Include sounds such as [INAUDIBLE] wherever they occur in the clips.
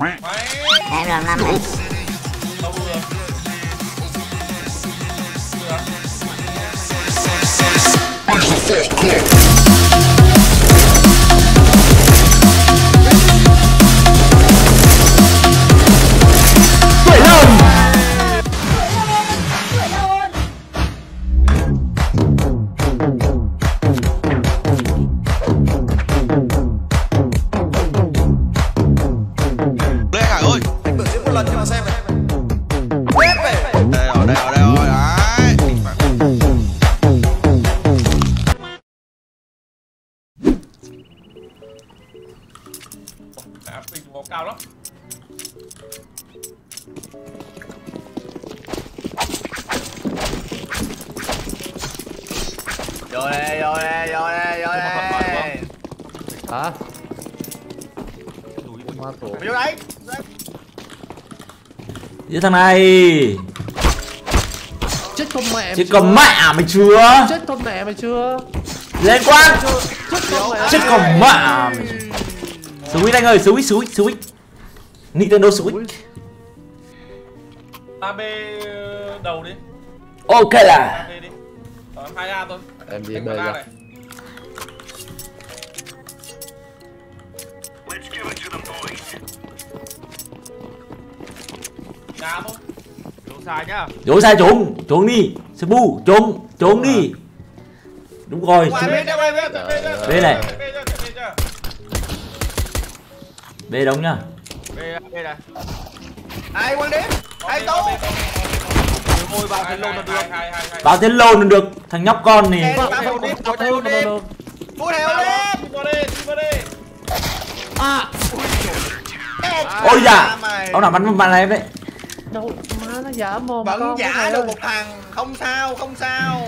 em làm năm này vô đây vô đây vô đây vô đây hả? Ma tổ. Vô đấy Giết thằng này. Chết con mẹ mày còn mẹ mày chưa? Chết con mẹ mày chưa? Lên quang chết con mẹ Chết mày Switch anh ơi switch switch switch Nintendo switch AB đầu đi. Ok là. AB đi. Ờ, 2A thôi em đi A ra Đá Đúng sai nhá. Trốn sai trốn Trốn đi. Sabu trốn. Trốn đi. Đúng rồi Bên này. B đóng nhá B B này. Ai quăng đến ai Bên, tố bên, bên, bên. Ngồi vào Hai, cái lô hai, nó hai, được. Vào thế lồn được. Thằng nhóc con này theo đi Có theo đi cút theo Vào đi vào vào đây. Ôi dạ Ông nào bắn bắn này em đấy. Đâu má nó giả mồm vẫn con giả được một thằng. Không sao không sao.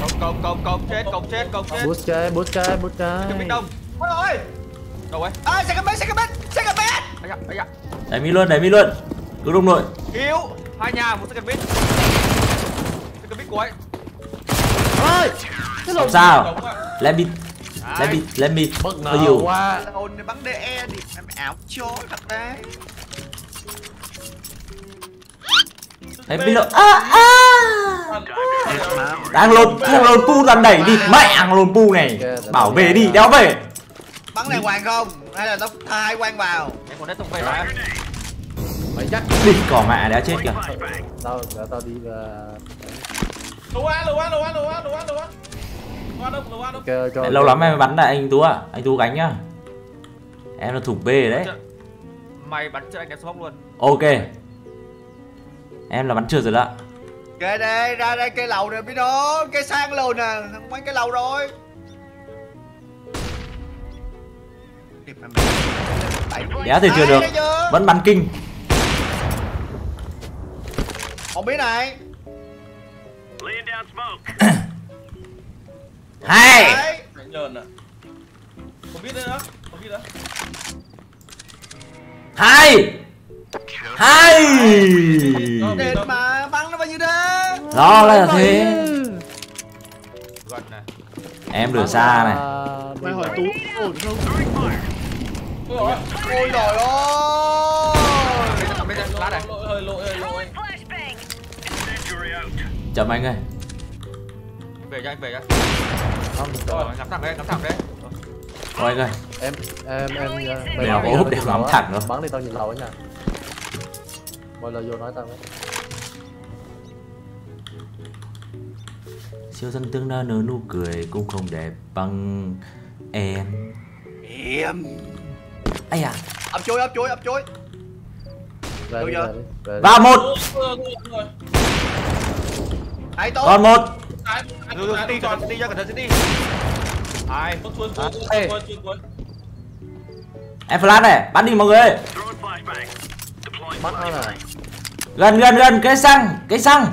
Công công công công chết công chết công chết. Bút trái bút trái bút trái Trường Minh Đông. Ôi ôi Đâu ấy? Ơi second best second best second best Ây da ây da Đẩy mi luôn đẩy mi luôn. Cứ đông nội Yếu Hai nhà một second bit Second bit cuối ơi lồn sao. ạ. Let me Let me Let me bất ngờ you. quá. Ồn bắn DE thì em ảo chó thật đấy. Đẩy mi luôn. À à. Đang lồn Đang lồn pu đang đẩy đi. Mẹ thằng lồn pu này. Bảo về đi đéo về bắn này hoàng không? Hay là nó hai quang vào? Em còn đất tung về lại mày chắc. Đi cỏ mẹ đéo chết kìa. Tao để tao đi kêu cho Lâu lắm em mới bắn lại anh Tú à? Anh Tú gánh nhá. Em là thủ B đấy. Mày bắn chết anh em xuống luôn. Ok. Em là bắn trượt rồi đó. Kệ đây ra đây cây lầu nè biết đó cây sang lầu nè. Thằng quanh cây lầu rồi Đéo thì chưa được? Vẫn bắn kinh. Không biết này. [COUGHS] Hay! Nhờn à. Không biết nữa, không biết nữa. Hay! Hay! Đệt mà bắn nó bao nhiêu thế Đó là thế. Em lửa xa này. Mày hỏi tú. Ổn không Ôi trời ơi Bây giờ lá này Lội hơi, lội hơi, lội. Chậm anh ơi. Về cho anh về cho không Rồi ngắm thẳng đấy ngắm thẳng đấy Thôi anh ơi. Em em em Mèo có hút đều ngắm thẳng luôn. bắn đi tao nhìn lầu ấy nha. Mọi lời vô nói tao đấy Siêu dân tương đa nở nụ cười Cũng không đẹp bằng em. Em Ây à ấp chuối ấp chuối ấp chuối. Đi đi về đi. Vào một. Hai tốt. Còn một. Rồi rồi đi thận đi cho cẩn thận đi. Hai Con chuối, chuối, chuối, Ê. chuối, chuối, chuối. Em flash này Bắn đi mọi người bắt nó này Gần gần gần Cái xăng Cái xăng.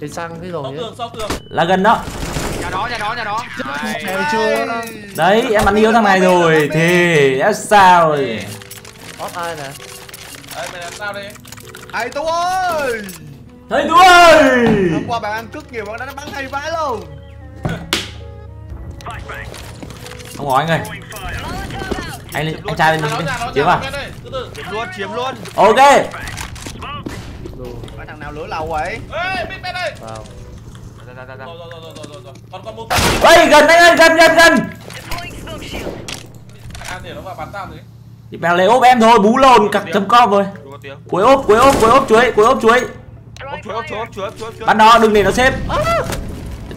Cái xăng cái Sau rồi nhé tường, sau tường. Là gần đó Nhà đó nhà đó nhà đó. Chưa Đấy em bắn yếu thằng này rồi Thì đã sao rồi? Hot ai nè? Đấy, mày làm sao đây? hai tốt ơi! Thầy Tú ơi! Hôm qua bạn ăn cức nhiều bạn đã bắn hay vãi luôn. Không có anh ơi. Anh lên anh trai lên đi. Chiếm à? chiếm luôn chiếm luôn. Ok. Thằng nào lửa lầu vậy? Ê bên đây. Vào. Ra ra ra ra rồi rồi rồi rồi rồi rồi còn còn một ơi gần anh ơi gần gần gần. À để nó vào bắn tao gì thì bèo lấy ốp em thôi bú lồn cặc chấm com rồi cuối ốp cuối ốp cuối ốp chuối cuối ốp chuối. Bắn đó đừng để nó xếp.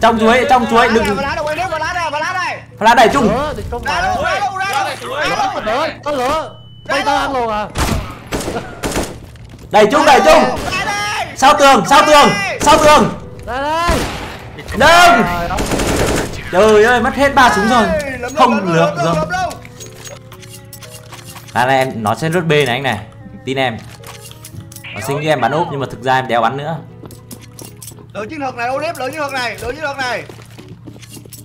Trong chuối trong chuối đừng đây là đẩy chung. Có lửa, có lửa. Bay tao ăn luôn à. đẩy chung đẩy chung. Sau tường sau tường sau tường. Ra đây. Đừng Trời ơi. mất hết ba súng rồi. Không lượt lông, rồi. là này em nó sẽ rớt B này anh này. Tin em. Nó sinh em bắn ốp nhưng mà thực ra em đéo bắn nữa. Lửa chiến thuật này đếp lửa chiến thuật này lửa chiến thuật này.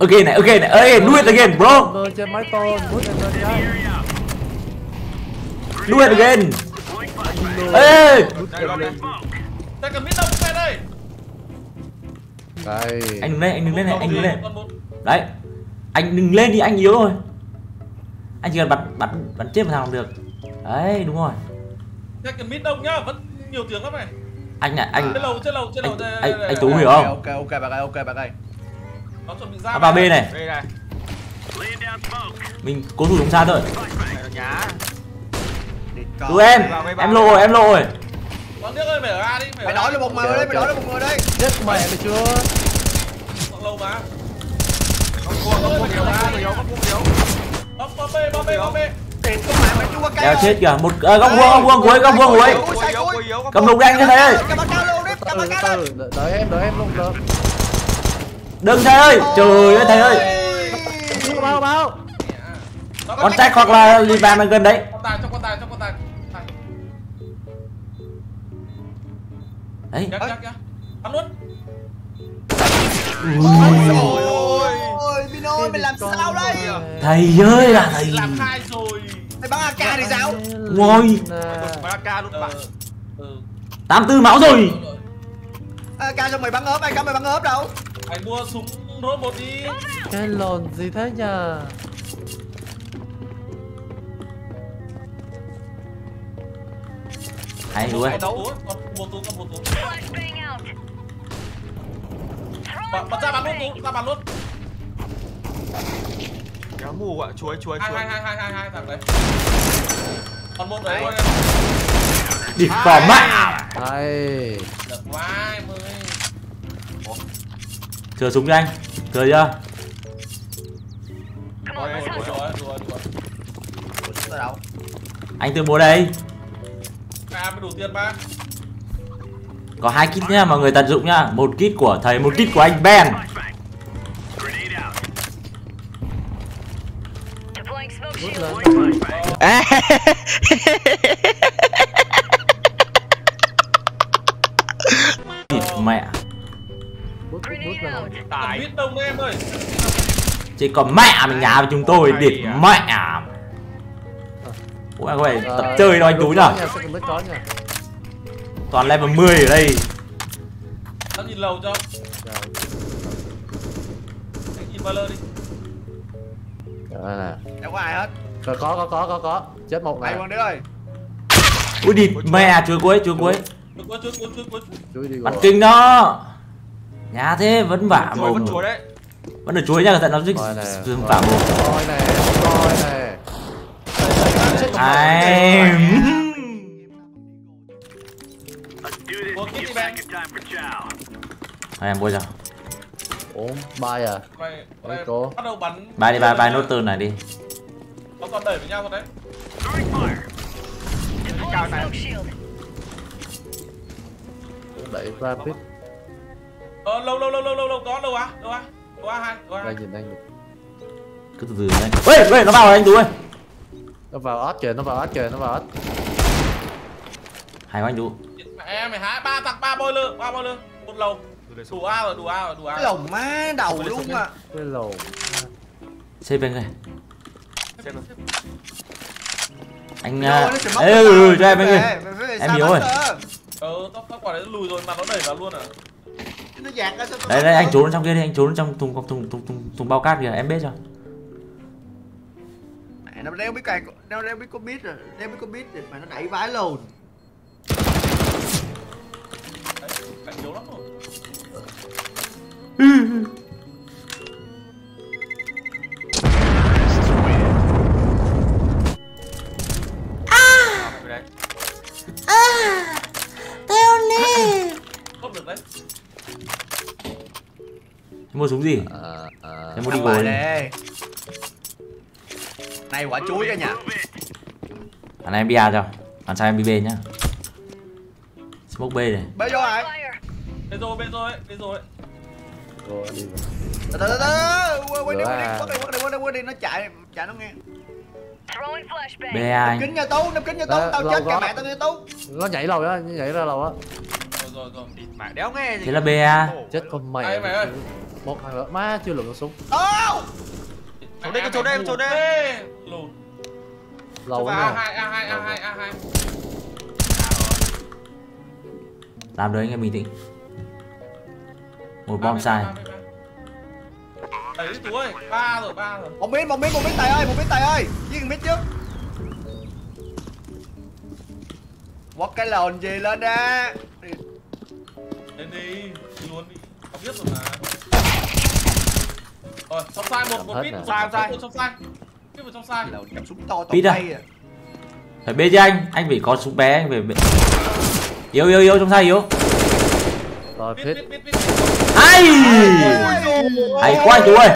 Ok này ok này. Ơi do it again bro. trên máy cái. do it again. Ê! Đây biết đâu bên đây Đây. anh đừng lên anh đừng lên này anh đừng lên. đấy. Anh đừng lên đi anh yếu rồi anh chỉ cần bắn bắn bắn chết một thằng được. Đấy đúng rồi. Ta cần biết đâu nhá vẫn nhiều tiếng lắm này. Anh này anh trên lầu trên lầu trên lầu anh anh, tú hiểu không? Ok ok bạn ơi ok bạn ơi. Nó chuẩn bị ra vào B này. Đây này. Mình cố thủ không xa thôi. Tú em em lộ rồi em lộ rồi con nước ơi mày ở A đi mày mày A nói cho một người đây mày nói cho một người đây Chết mẹ mày chưa? Còn lâu mà. Không cua không cua cua yếu không cua yếu bom bom B bom B bom B. Tiền con mẹ mày chua cây đéo chết kìa một à, góc vuông góc vuông cuối góc vuông cuối. Cầm lục anh cái thầy ơi. Từ lên đợi- đợi em đợi em luôn được. đừng thầy ơi. Trời ơi thầy ơi. Bao bao. Nó con trách hoặc là lì bàn gần đấy. Con tài con tài con tài đấy Chắc chắc chắc Bắn luôn. Ôi ôi Pino ơi mày làm sao đây? thầy ơi là thầy. Làm khai rồi. Mày bắn AK thì sao? Ngồi ba ca luôn ờ bạn ừ. Tám tư máu rồi. AK xong mày bắn ốp AK mày bắn ốp đâu? Anh mua súng rốt một đi. Cái lồn gì thế nhờ? Bắn luôn tú ra bắn luôn. Kéo mù ạ chuối chuối hai chuối. hai hai hai hai hai thằng đấy. Còn một đấy thôi địt cỏ mẹ Đây. được quá em ơi thừa súng cho anh. Thừa chưa? Đùa, đùa, đùa. Tao đâu anh tuyên bố đây À, mới đủ tiền ba có hai kit nhá mọi người tận dụng nhá. Một kit của thầy một kit của anh Ben. Địt [LAUGHS] mẹ. Tài biết đông em ơi chỉ có mẹ mình nhà với chúng tôi địt mẹ Ủa anh có phải tập chơi đâu anh Tú nhở. Toàn level 10 ở đây. Nó nhìn lầu cho. Rồi. Anh nhìn Valor đi. Đây nè. Đâu có ai hết? Rồi có có có có có. Chết một này. đi ơi Ui địt mẹ chuối cuối chuối cuối. Bắn kinh đó. Nhà thế vẫn vả chuối vẫn mồm. chuối đấy. Vẫn được chuối nha cẩn thận nó dưng vả mồm. Coi nè, coi nè. Bạn Hai em mua cho. Ủa, bay à? Mày, Ôi, mày cô. bắt đầu bắn. Bài đi bài bài nốt tơn này đi. Nó còn đẩy với nhau thôi đấy. Cao này Đẩy rapid. Ờ, lâu, lâu, lâu, lâu, lâu, lâu, có, lâu á, lâu á? Lâu á hai, lâu á? Đang nhìn nhìn. Cứ từ từ đấy Ê, ê, nó vào rồi anh Tú ơi Nó vào ớt kìa, nó vào ớt kìa, nó vào ớt. Hay quá anh Tú Mẹ mày hái ba thằng ba boiler, ba boiler Một lầu Đủ A rồi, đủ A rồi, đủ A cái lồng má đầu luôn à Cái lồn. Xếp xem nào Anh Rồi, à, Ê, ừ, cho em anh ơi Em bắn rồi. Ờ, tóc tóc quả đấy lùi rồi mà nó đẩy vào luôn à. Bắn đây anh trốn trong kia đi, anh trốn trong thùng thùng thùng thùng, thùng, thùng bao cát kìa, em biết cho nó đeo biết cài nó đeo biết có biết rồi. Đeo biết có biết rồi mà nó đẩy vãi lồn. Đấy, cạnh yếu lắm rồi không được đấy mua súng gì? À, à, em mua đi gồi đây quả chuối cả nhà. Anh em bia cho. Anh sai em đi B nhá? Smoke B này. Bê vô rồi bên rồi bên rồi bên rồi. Đi từ từ từ từ quên đi quên đi à. quên đi quên đi quên đi đi nó chạy chạy nó nghe. B ai? Kính nhà tú nằm kính nhà tú tao chết cả mẹ tao nhà tú. Nó nhảy lầu nó nhảy ra lầu á. Rồi rồi rồi. Mẹ đéo nghe gì. thế là B A chết con Ê, mày ơi. một hai vợ má chưa lượm được súng đâu Trốn đây, trốn đây, trốn đây. Lùn. Lầu a nè hai a hai a hai a hai. Làm đấy anh em bình tĩnh. Một bom sai. đấy tú ơi ba rồi ba rồi. Một miếng một miếng một miếng tài ơi một miếng tài ơi. Giết miếng trước. Quất cái lồn gì lên đó lên đi đi luôn đi. Không biết rồi mà rồi xong sai một một một Sai, sai. một xong sai tiếp một xong sai cầm súng to to à? tay à. Phải B cho anh anh phải có súng bé anh phải yếu yếu yếu trong sai yếu? Rồi biết ai? Hay quá chú ơi.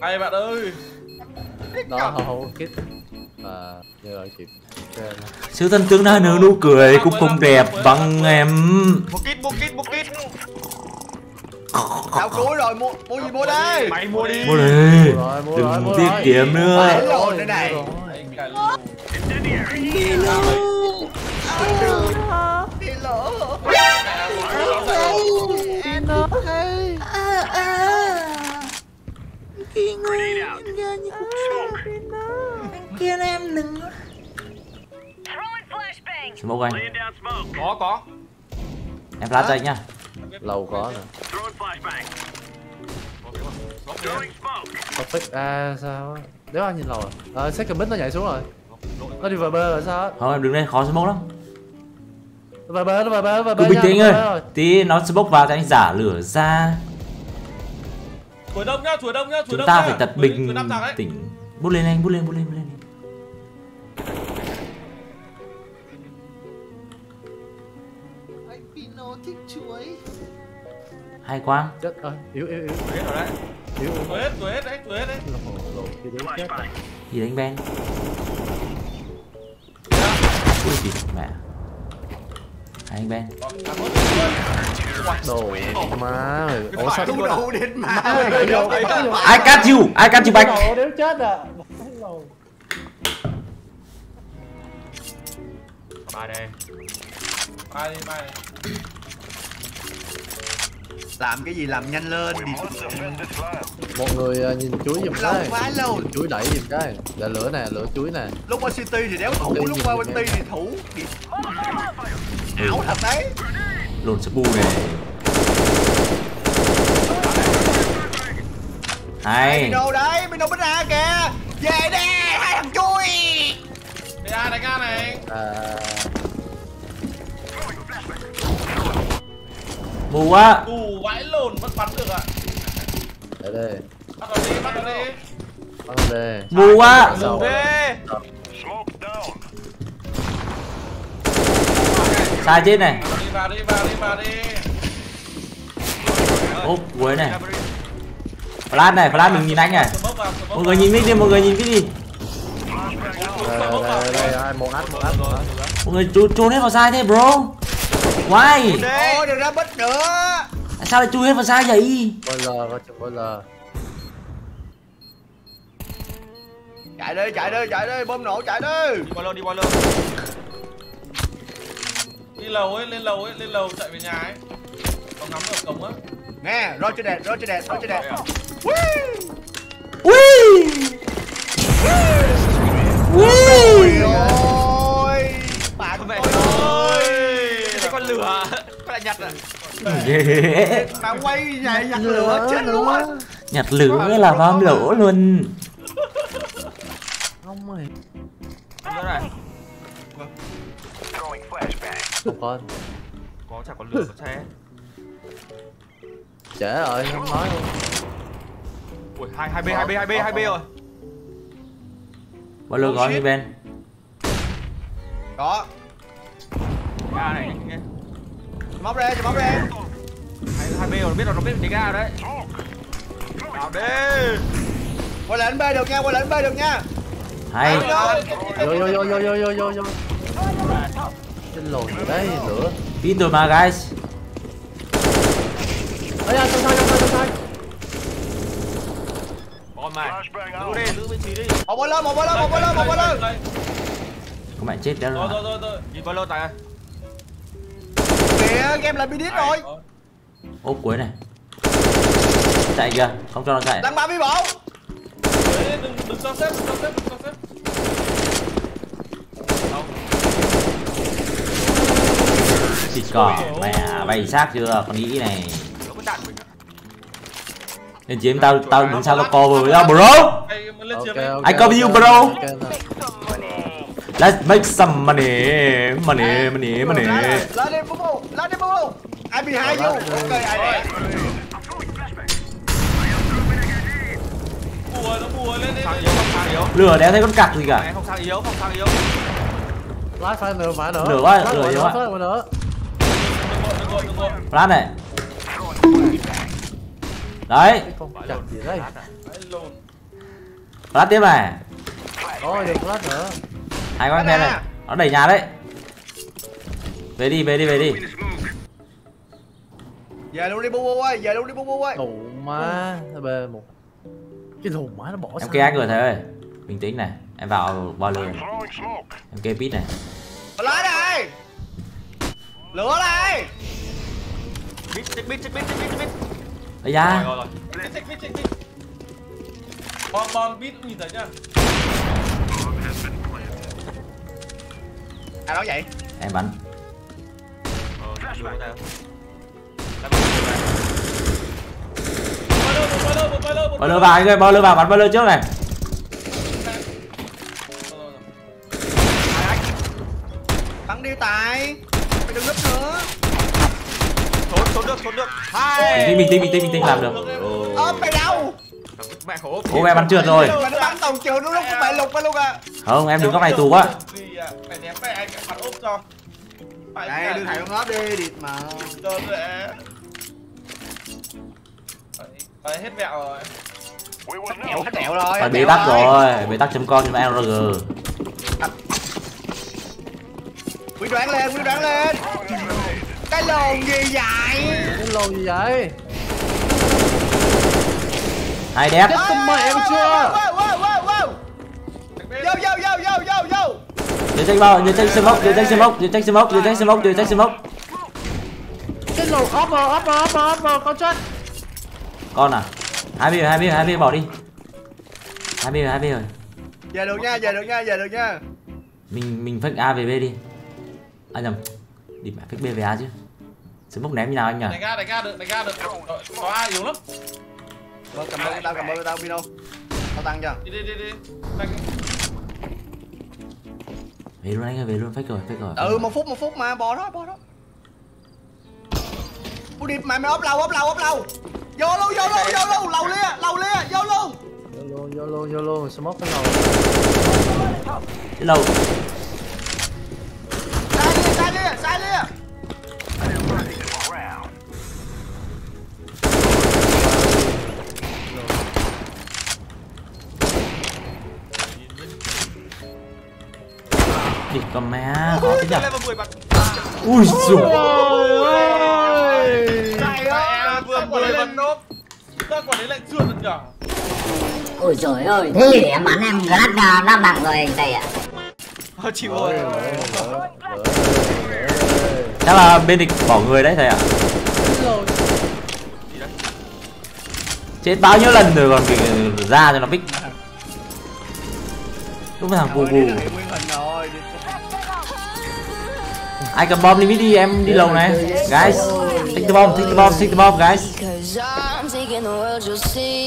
Hay bạn ơi. Đó hậu hậu kít à như là kịp sự thân tướng đã nở nụ cười cũng không đẹp bằng em. Một kit, một kit, một kit. Đào cuối rồi mua mua gì mua đây? Mày mua đi. mua đi. Rồi mua rồi đừng tiết rồi. kiệm nữa. Đây này Mua rồi. Đấy, cái lùn đi lỗ smoke anh. Có, có. em flash cho anh nhá lầu có nè có phết à sao nếu anh nhìn lầu à? Ờ second bit nó nhảy xuống rồi. Nó đi vào bê rồi sao thôi em đứng đây khó smoke lắm. Vào bê nó vào nó vào bê cứ bình tĩnh ơi. rồi. tí nó smoke vào thì anh giả lửa ra. Chuối đông nhá chuối đông nhá chúng đông ta nhá. phải tật Chuối- bình tĩnh. Bút lên anh bút lên bút lên bút lên hay quá. Chết ơi yếu yếu yếu. Biết rồi đấy. yếu chuối hết hết đấy hết đấy. Lầu kia yếu chết gì đánh ben? Ui gì mẹ. Hai anh ben. Đồ má ơi ủa sao đầu đến má I got you. I got you back. Đồ chết à. Ba đây. ba đi ba đi làm cái gì làm nhanh lên. Đi một người à, nhìn chuối giùm lâu cái. quá lâu. Nhìn chuối đẩy giùm cái. Là lửa nè lửa chuối nè. Lúc qua city thì đéo thủ Đi lúc qua bên thì thủ. Đi- ảo thật đấy. Lồn spu này hay. Pino đấy Pino bích ra kìa. Về đi hai thằng chui. Ba đánh a này à. Mù quá. Ù vãi lồn vẫn bắn được ạ. Để đây. Bắt nó đi bắt đi. Bắn đây. Mù quá. Sao? Ê, sai chết này. Đi vào đi vào đi vào đi. Úp cuối này. Flash này flash đừng nhìn anh này. Mọi người nhìn mít đi mọi người nhìn mít đi đây đây đây đây một mọi người trốn hết vào sai thế bro. Why? Ôi đừng ra bích nữa sao lại chui hết vào sai vậy? Boiler có chụp boiler chạy đi chạy đi chạy đi bom nổ chạy đi. Đi bao lâu, đi bao lâu. đi lầu ấy lên lầu ấy lên lầu chạy về nhà ấy. Có ngắm ở cổng á. Nghe roi cho đẹp roi cho đẹp roi cho đẹp ui! Ui! Ôi bạn Mẹ tôi con lửa. Con lại nhặt à. bạn quay nhảy giặt lửa chết luôn. Nhặt lửa là bom lỗ luôn. Không rồi Nữa này. Không có Có chả có lửa có xe Trễ rồi không nói. Luôn Ui hai hai b hai b hai b hai b rồi. Bao lơ gói như bên? Có Ga này nhanh móc ra cho móc ra hai hai b rồi nó biết rồi nó biết đi ga đấy. Vào đi. Quay lại đánh b được nha quay lại đánh b được nha. Hay. Vô vô vô vô vô vô vô vô. Trên lồi đấy lửa. Pin rồi mà guys. Ây da trong sai trong sai trong sai mày Giữ đi. Giữ vị trí đi. Một ball lên một ball lên một ball lên một ball lên có mẹ chết đéo rồi rồi rồi rồi Nhìn lâu tài ơi kìa game lại bị đít rồi. ốp cuối này. Chạy kìa không cho nó chạy. Đang ba mươi bộ đừng đừng cho xếp đừng cho xếp đừng cho xếp. Thịt cỏ mẹ bay xác chưa? Con nghĩ này. Nên chiếm tao tao đứng sau tao cover với tao bro? Mày mới lên Ok, chiếm đi. ok, I cover you, bro. ok, ok. Let's make some money money money money. lên đi bố bố lên đi bố bố ai bị hai vô? Ok ai đẻ Bùa nó bùa lên yếu lửa đéo thấy con cặc gì cả. Không sang yếu không sang yếu. Lát phải nửa phải nữa. Nửa quá, Lát nửa yếu nữa, quá. lát này. Đấy. Chặt gì Đấy, lồn flash tiếp này. Ôi đừng lát nữa hai con phe này nó đẩy nhà đấy. Về đi về đi về đi. Về luôn đi bố bố ơi. Về luôn đi bố bố ơi. Thù má. B một. Cái thù má nó bỏ em anh rồi thầy ơi. Bình tĩnh này. Em vào boiler này. em kê pit này. Lá này lửa này Bít bít bít bít bít ấy Rồi da. Rồi rồi Bom bom bít nhìn thấy nhá ai nói vậy? Em bắn. Ờ một boiler vào anh ơi boiler vào bắn boiler trước này. Bắn đi tài. Mày đừng núp nữa. Trốn trốn được trốn được. Hai. Tĩnh bình tĩnh bình tĩnh bình tĩnh làm được. Ôm mày đâu? Mẹ khổ ô em bắn trượt rồi. Bắn trường nó lúc của mày lục luôn à. Không em đừng có mày tù quá À? Mày ném mẹ anh bắn ốp cho. Phải đây đưa thầy con hớp đi địt mà. Cho dễ. Đấy, hết mẹo rồi. Hết đẻo rồi. Phải bế đẻo tắc rồi. bế tắc chấm com nhưng mà rg quy đoán lên quy đoán lên. Cái lồn gì vậy? Cái lồn gì vậy? Hai đét Chết con mẹ em chưa? Wow wow wow wow. Vô vô vô vô vô vô dưới tranh bao dưới tranh smoke dưới tranh smoke dưới tranh smoke dưới tranh smoke dưới tranh smoke. Cái lồn upper upper upper upper con chết con à? Hai bi hai bi hai bi bỏ đi. Hai bi hai bi rồi. Về được nha về được nha về được nha. Mình mình fake a về b đi. À nhầm đi mẹ fake b về a chứ. Smoke ném như nào anh nhỉ? Đánh ga, đánh ga được, đánh ga được. Rồi, Có ai yếu lắm. Vâng, cầm ơn tao cầm ơn tao pino tao tăng cho Đi đi đi đi. Đánh về luôn anh ơi về luôn fake rồi fake rồi ừ một phút một phút mà bò đó bò đó. Ui điệp mày mày ốp lâu ốp lâu ốp lâu vô luôn vô luôn vô luôn. Lầu lia lầu lia vô luôn. Vô luôn vô luôn vô luôn smoke cái lồn cái đầu cầm mẹ khó thế nhỉ Level 10 bắn ui dồi. ơi. Vừa bắn lên nốt. Ta quả đấy lại chưa được nhở. Ôi trời ơi, thế thì em bắn em lát ra lát bằng rồi anh thầy ạ. Ờ chịu rồi. Chắc là bên địch bỏ người đấy thầy ạ. Chết bao nhiêu lần rồi còn bị ra cho nó bích. Lúc thằng cù cù nguyên hình rồi ai cầm bom đi biết đi em đi lầu này guys Take the bomb. Take the bomb. Take the bomb, guys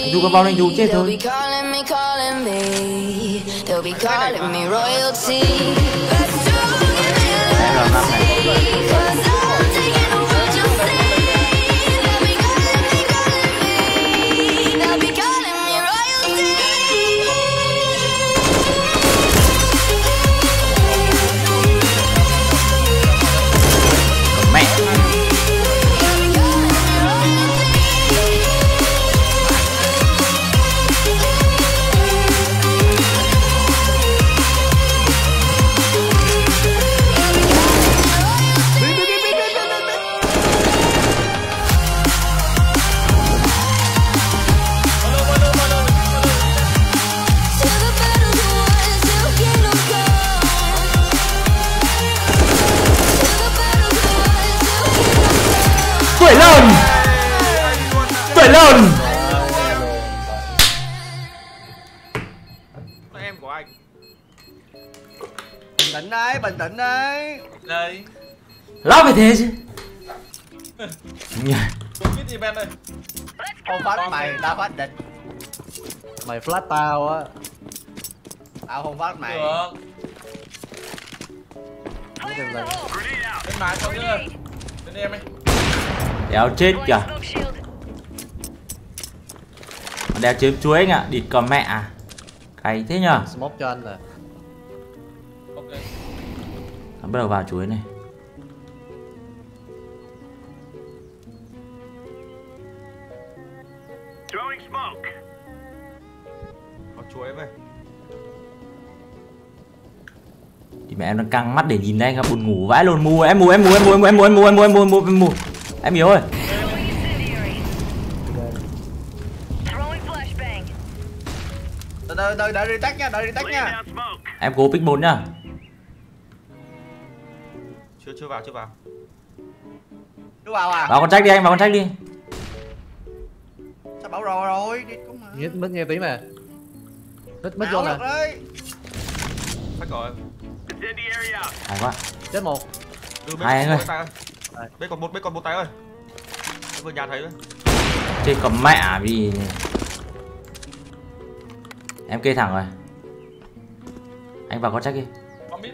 anh du cầm bom anh du chết thôi Lo phải thế chứ. Biết gì Ben ơi? Không phát mày tao phát địch. Mày flash tao á. tao không phát mày. Được. Bên má cho chưa? Bên em ấy. Đéo chết kìa. Đéo chếm chuối anh ạ Địt còn mẹ à. Cay thế nhờ. Smoke cho anh nè. ok. Bắt đầu vào chuối này chuối về. Thì mẹ em đang căng mắt để nhìn đây buồn ngủ vãi luôn. Mù em mù em mù em mù em mù em mù em mù em mù em mù em mù em mù em yếu rồi. Đợi đợi đợi đợi retake nha đợi retake nha. Em cố pick một nhá. Chưa chưa vào chưa vào. Cứ vào à? Vào con trách đi anh vào con trách đi. Sao bảo rồi rồi đi cũng mà. Nghe mất nghe tí nè. Mất mất Ảo vô nè. Phát rồi. Hay quá. Chết một. Đưa Hai anh ơi. Bên còn một bên còn một tay ơi. Vừa nhà thấy đấy chết còn mẹ à, vì em kê thẳng rồi. Anh vào con trách đi. Mít mít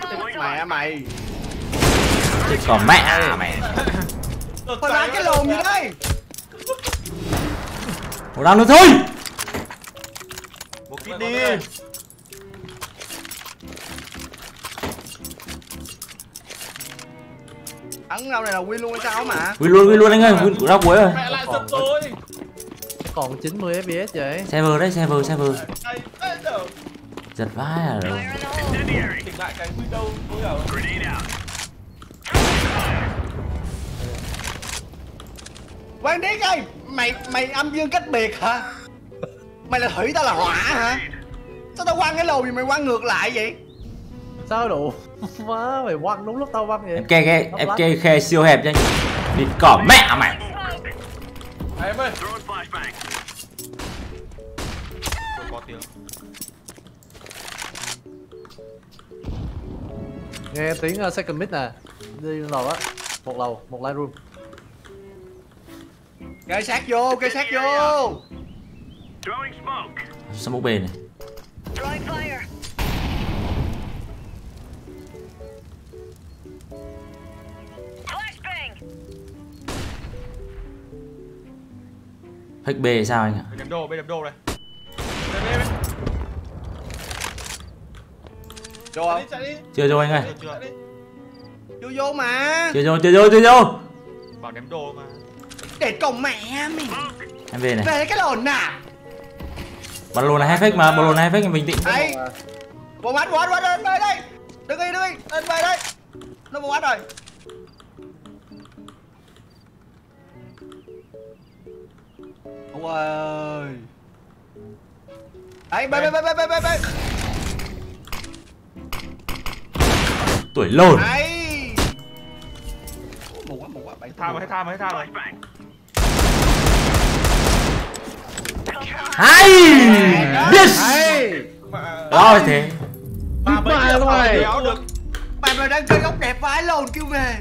mít mít mày. Chết còn mẹ à mày [LAUGHS] thôi ra cái lồn gì đây. Một đau nữa thôi. Một kít đi. thắng rau này là win luôn hay sao mà? Win luôn win luôn anh ơi win rau cuối rồi. Mẹ lại giật rồi. Còn 90 FPS vậy. server đấy server server. Giật vãi à đâu Quang Điếc ơi Mày mày âm dương cách biệt hả Mày là thủy tao là hỏa hả Sao tao quăng cái lồn gì mày quăng ngược lại vậy Sao đủ? [LAUGHS] Má mày quăng đúng lúc tao quăng vậy. em kê kê em kê khe siêu hẹp anh đi cỏ mẹ mày em ơi có tiếng Nghe tiếng uh, second mid nè. Đi lên lầu á. Một lầu, một light room. Kê sát vô kê sát vô. Smoke. Bề này? Hack bề sao anh ạ? Đếm đồ bên đếm đồ đây. Chạy không chưa vô anh ơi. Chưa Vô vô mà. Chưa vô chưa vô chưa vô. Bảo đếm đồ mà Để cổng mẹ mày em về này Về cái lồn nè bật lồn này hai fake mà bật lồn này hai fake thì bình tĩnh Đây Bộ mắt bộ mắt lên về đây Đừng đi đừng đi lên về đây Nó bộ mắt rồi Ôi ơi Đấy bê bê bê bê bê bê tuổi lồn Ủa, anh tha mà, anh tham mà, anh tha mà. Hay! Yes! Rồi thế. Ba bên rồi. Đéo được. Bạn mà đang chơi góc đẹp vãi lồn kêu về.